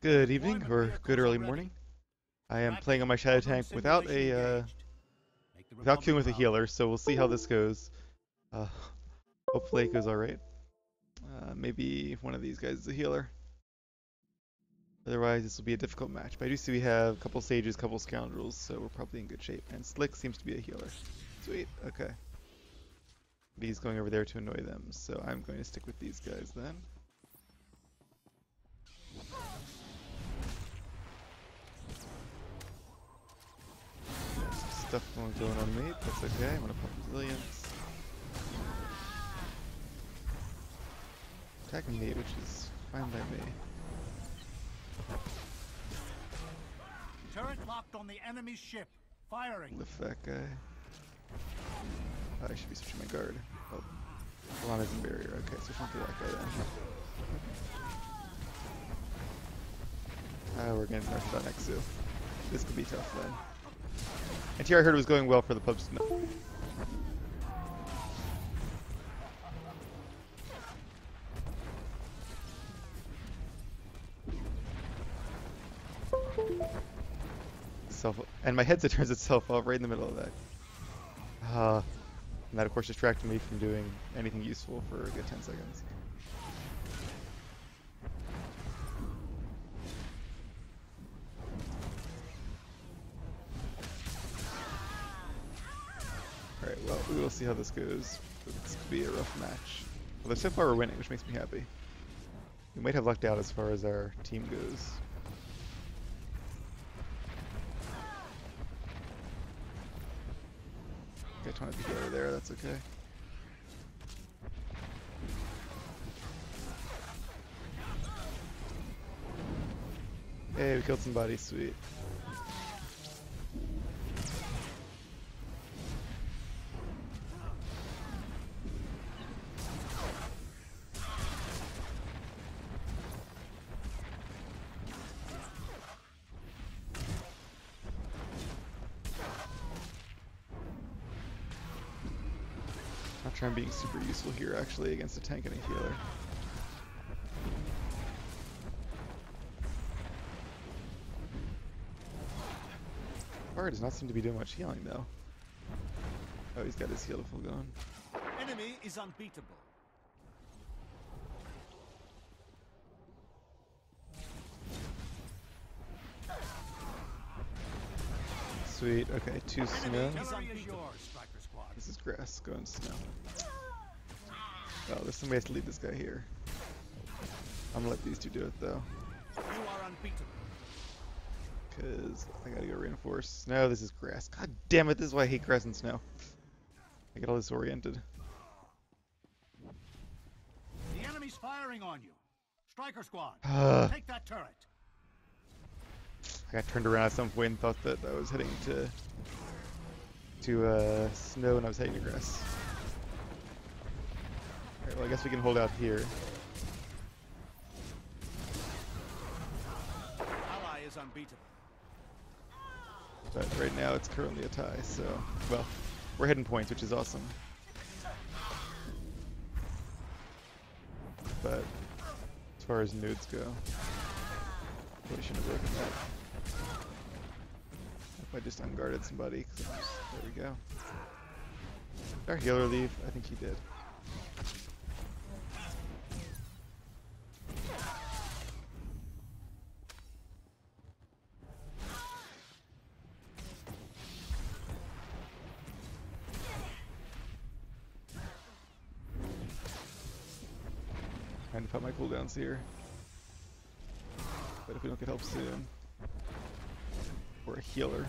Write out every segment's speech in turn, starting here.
Good evening, or good early morning. I am playing on my Shadow Tank without a, uh, without queuing with a healer, so we'll see how this goes. Uh, hopefully it goes alright. Uh, maybe one of these guys is a healer. Otherwise, this will be a difficult match. But I do see we have a couple sages, a couple scoundrels, so we're probably in good shape. And Slick seems to be a healer. Sweet, okay. But he's going over there to annoy them, so I'm going to stick with these guys then. Stuff going on me, that's okay. I'm gonna pop resilience. Attacking me, which is fine by me. Turret locked on the enemy ship. Firing. Lift that guy. Oh, I should be switching my guard. Oh. Alana's in barrier. Okay, on to that guy then. Ah, we're getting nerfed on Exu. This could be tough then. And here I heard it was going well for the pubs. No. Self and my headset turns itself off right in the middle of that. Uh, and that of course distracted me from doing anything useful for a good 10 seconds. Alright, well, we will see how this goes. This could be a rough match. Although so far we're winning, which makes me happy. We might have lucked out as far as our team goes. Okay, 20 to go over there, that's okay. Hey, we killed somebody, sweet. I'm being super useful here actually against a tank and a healer. Bard does not seem to be doing much healing though. Oh, he's got his heal full going. Enemy is unbeatable. Sweet, okay, two snow. This is grass, going snow. Oh, there's somebody has to leave this guy here. I'm gonna let these two do it though. You are unbeatable. Cause I gotta go reinforce. No, this is grass. God damn it, this is why I hate grass and snow. I get all disoriented. The enemy's firing on you. Striker squad. Take that turret. I got turned around at some point and thought that I was heading to to uh, snow when I was heading to grass. Alright, well I guess we can hold out here. Ally is unbeatable. But right now it's currently a tie, so well, we're heading points, which is awesome. But as far as nodes go, shouldn't have broken that. If I just unguarded somebody. Just- there we go. Did our healer leave? I think he did. Trying to put my cooldowns here. But if we don't get help soon, or a healer,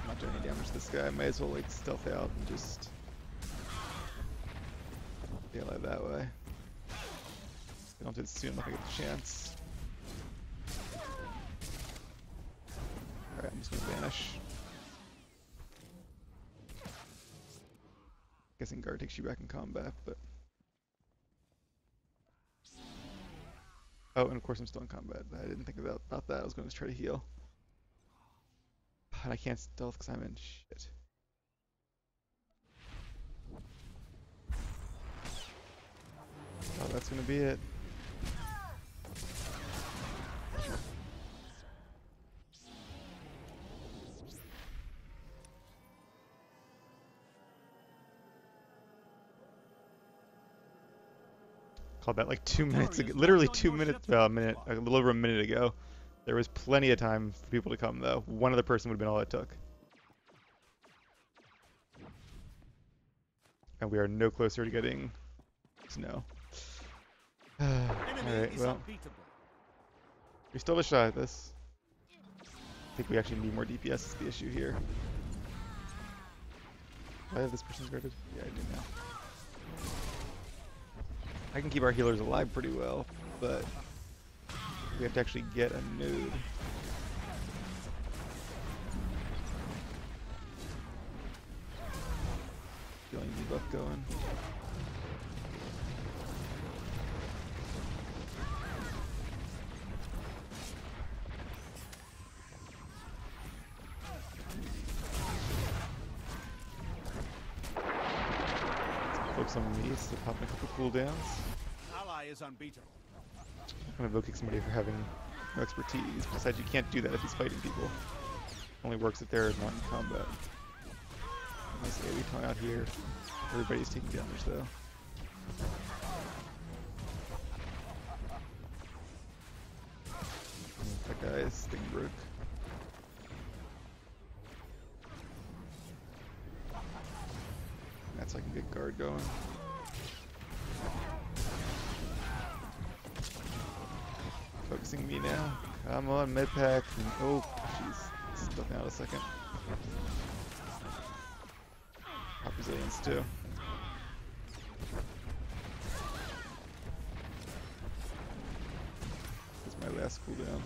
I'm not doing any damage to this guy. I might as well like stealth out and just deal it that way. I don't do it soon, I'm not gonna get the chance. Alright, I'm just gonna vanish. Guessing guard takes you back in combat, but Oh, and of course I'm still in combat. But I didn't think about, about that. I was going to try to heal. I can't stealth because I'm in shit. Oh, that's gonna be it. Called that like two minutes ago, literally two minutes, uh, minute, a little over a minute ago. There was plenty of time for people to come though. One other person would have been all it took. And we are no closer to getting snow. Alright, well. We still have a shot at this. I think we actually need more DPS is the issue here. Do I have this person guarded? Yeah, I do now. I can keep our healers alive pretty well, but we have to actually get a node. Feeling debuff going. Focus on me, so popping a couple cooldowns. Ally is unbeatable. I'm invoking somebody for having no expertise. Besides, you can't do that if he's fighting people. Only works if they're not in combat. Nice AoE taunt out here. Everybody's taking damage though. That guy's thing broke. That's like a good guard going. Focusing me now. Come on, mid pack. Oh, jeez. Stuck out a second. Pop resilience too. This is my last cooldown.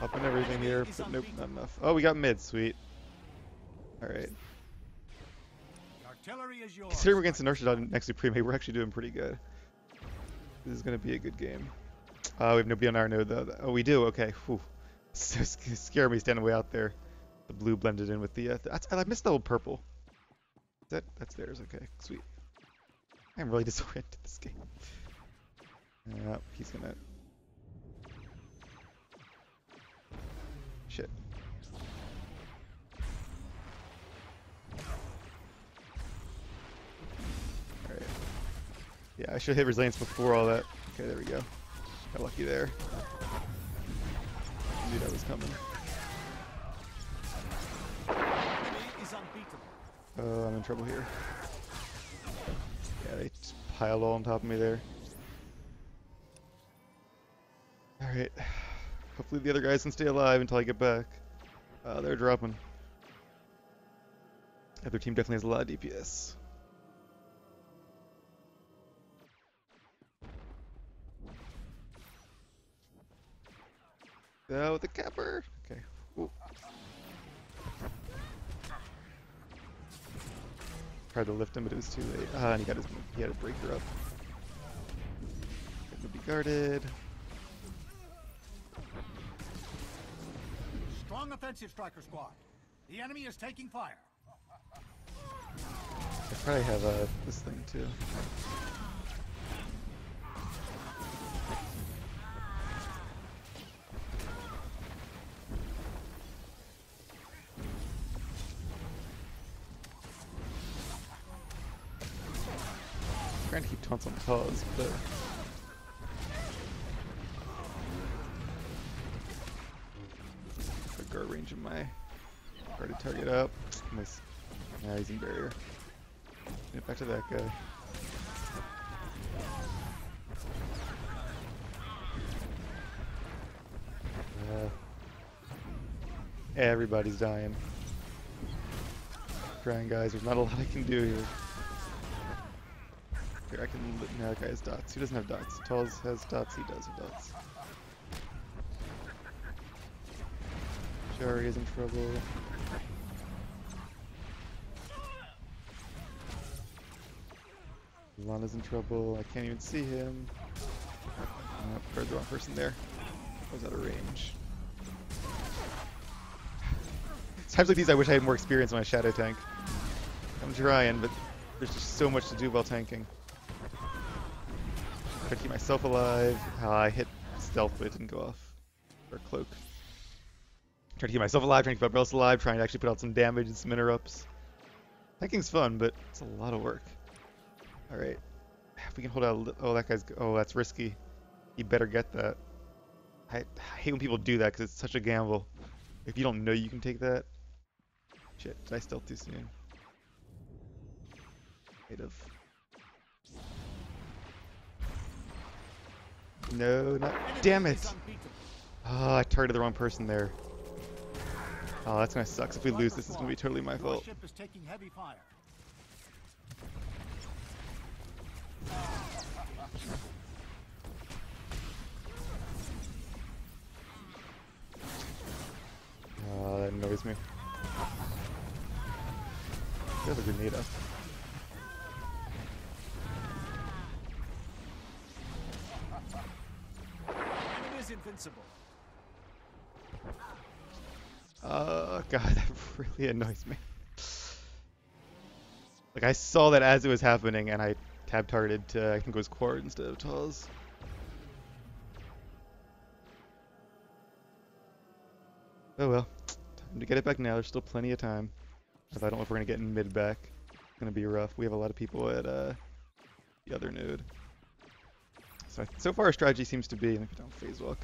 Popping everything here, but nope, not enough. Oh, we got mid, sweet. Alright. Considering we're against Inertia next to Prime, we're actually doing pretty good. This is going to be a good game. Uh, we have nobody on our node though. Oh, we do? Okay. So scare me standing way out there. The blue blended in with the... Uh, th I missed the old purple. That That's theirs. Okay, sweet. I'm really disoriented this game. Yeah, he's gonna... Shit. Yeah, I should hit resilience before all that. Okay, there we go. Got lucky there. Knew that was coming. Oh, I'm in trouble here. Yeah, they piled all on top of me there. Alright. Hopefully the other guys can stay alive until I get back. Uh, they're dropping. Other team definitely has a lot of DPS. Oh, the capper! Okay. Ooh. Tried to lift him, but it was too late. Ah, and he got his he had a breaker up. Couldn't be guarded. Strong offensive striker squad. The enemy is taking fire. I probably have uh, this thing too. To keep taunts on pause, but the guard range of my guarded target up. Nice. Now he's in barrier. Get back to that guy. Uh, everybody's dying. Crying guys, there's not a lot I can do here. I can. Now that guy has dots. He doesn't have dots. Tulls has dots. He does have dots. Shari is in trouble. Lana's in trouble. I can't even see him. Oh, heard the wrong person there. I was out of range. Times like these, I wish I had more experience on my shadow tank. I'm trying, but there's just so much to do while tanking. Try to keep myself alive. How I hit stealth, but it didn't go off. Or cloak. Trying to keep myself alive, trying to keep everybody else alive, trying to actually put out some damage and some interrupts. Tanking's fun, but it's a lot of work. Alright. If we can hold out Oh, that guy's... Oh, that's risky. You better get that. I, I hate when people do that because it's such a gamble. If you don't know you can take that. Shit, did I stealth too soon? Might No, not. Damn it! Oh, I targeted the wrong person there. Oh, that's gonna suck. If we lose, this is gonna be totally my fault. ship is taking heavy fire. Oh, that annoys me. Have a grenade up. Invincible. Oh god, that really annoys me. Like I saw that as it was happening, and I tab targeted to I think it was Quard instead of Taws. Oh well, time to get it back now. There's still plenty of time. I don't know if we're gonna get in mid back, it's gonna be rough. We have a lot of people at uh, the other node. So so far our strategy seems to be. Let me put down phase walk.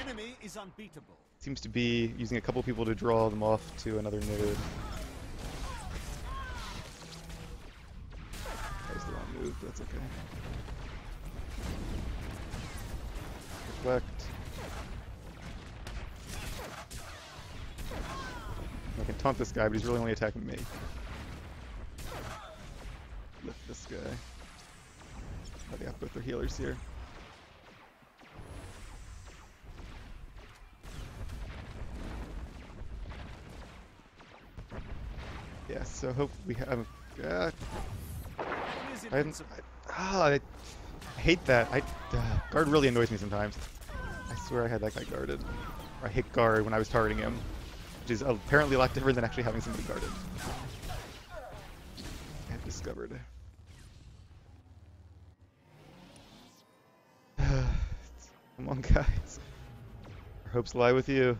Enemy is unbeatable. seems to be using a couple people to draw them off to another node. That was the wrong move, that's okay. Reflect. I can taunt this guy, but he's really only attacking me. This guy. Oh, they have both their healers here. Yeah, so hope we have. Uh, I, ah, I, hate that. I uh, guard really annoys me sometimes. I swear I had that guy guarded. Or I hit guard when I was targeting him, which is apparently a lot different than actually having somebody guarded. I discovered. Come on, guys. Our hopes lie with you.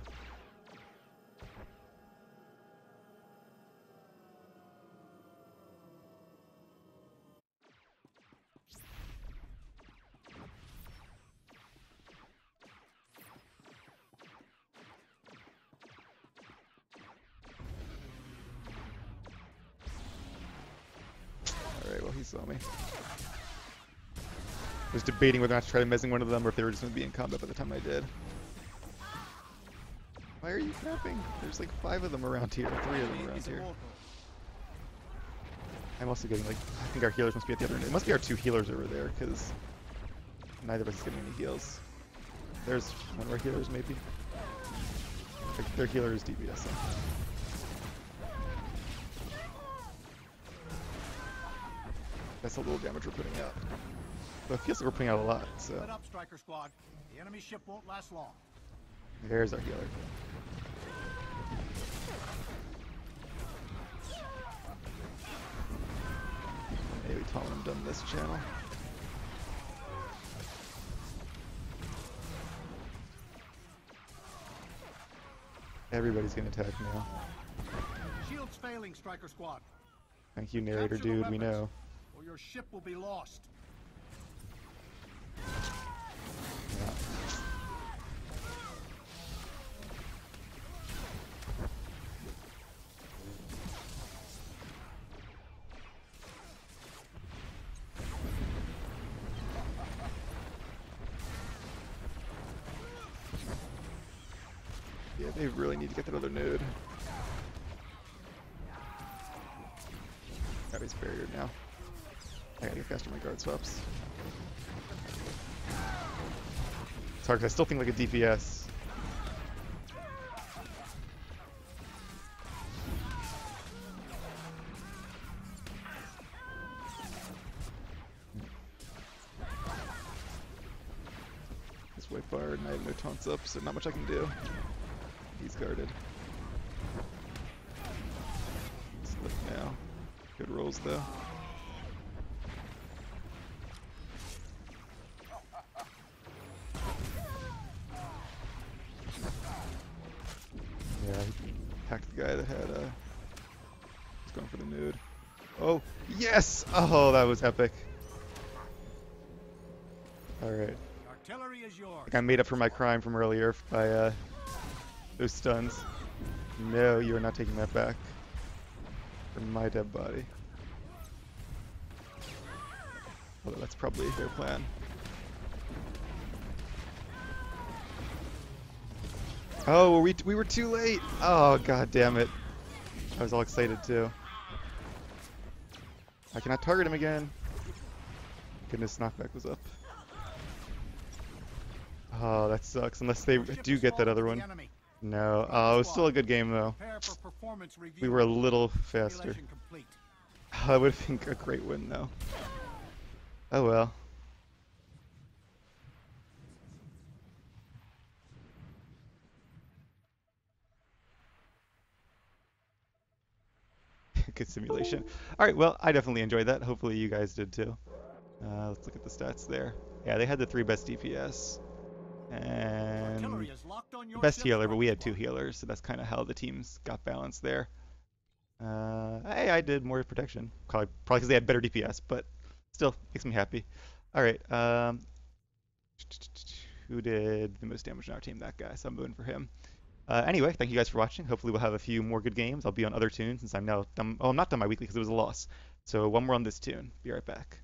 Debating whether or not to try to mezzing one of them or if they were just going to be in combat by the time I did. Why are you camping? There's like five of them around here, three of them around here. I'm also getting like, I think our healers must be at the other end. It must be our two healers over there, because neither of us is getting any heals. There's one of our healers, maybe. Their, their healer is DPS. so. That's a little damage we're putting out. But it feels like we're putting out a lot, so. Up, Striker Squad. The enemy ship won't last long. There's our healer. Maybe Tom and I'm done this channel. Everybody's gonna attack now. Shields failing, Striker Squad. Thank you, narrator Capture dude. We know. Or your ship will be lost. They really need to get that other node. Got his barrier now. I gotta get faster my guard swaps. It's hard 'cause I still think like a DPS. This way fired and I have no taunts up, so not much I can do he's guarded. Slip now. Good rolls though. Yeah, he hacked the guy that had uh was going for the node. Oh yes! Oh that was epic. Alright. Like I made up for my crime from earlier by uh those stuns. No, you are not taking that back. From my dead body. Although that's probably their plan. Oh, we we were too late. Oh god damn it! I was all excited too. I cannot target him again. Goodness, knockback was up. Oh, that sucks. Unless they do get that other one. No. Oh, it was still a good game though. Prepare for performance review. We were a little faster. I would think a great win though. Oh well. Good simulation. Alright, well, I definitely enjoyed that. Hopefully you guys did too. Uh, let's look at the stats there. Yeah, they had the three best DPS. And Artillery is locked on your best healer, but we had two healers, so that's kind of how the teams got balanced there. Uh, hey, I did more protection, probably probably because they had better DPS, but still makes me happy. All right, um, who did the most damage on our team? That guy, so I'm voting for him. Uh, anyway, thank you guys for watching. Hopefully we'll have a few more good games. I'll be on other toons since I'm now done. Oh, I'm not done my weekly because it was a loss. So one more on this toon. Be right back.